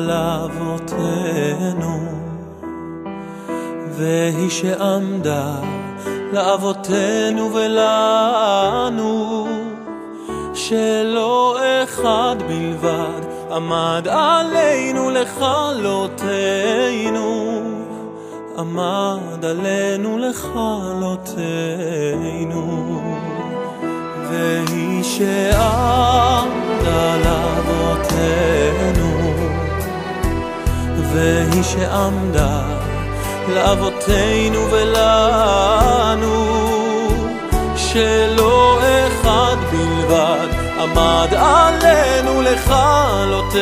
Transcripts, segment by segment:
לאבותינו, והיא שעמדה לאבותינו ולנו, שלא אחד בלבד עמד עלינו לכלותנו, עמד עלינו לכלותנו, והיא שעמדה לאבותינו, והיא שעמדה לאבותינו ולנו, שלא אחד בלבד עמד עלינו לכלותנו,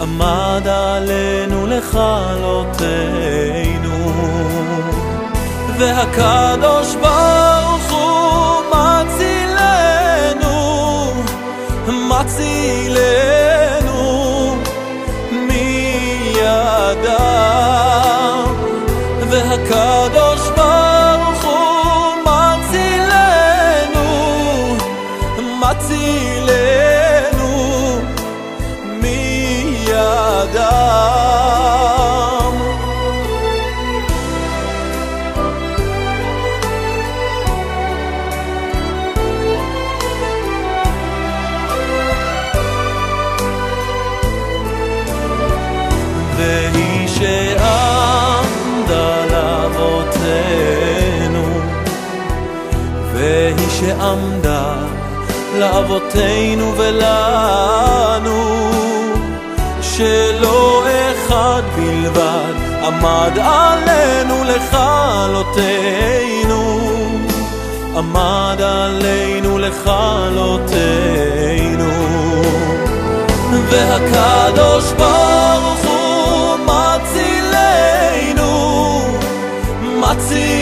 עמד עלינו לכלותנו, והקדוש ברוך הוא מצילנו, מצילנו שעמדה לאבותינו ולנו, שלא אחד בלבד עמד עלינו לכלותנו, עמד עלינו לכלותנו. והקדוש ברוך הוא מצילנו, מצילנו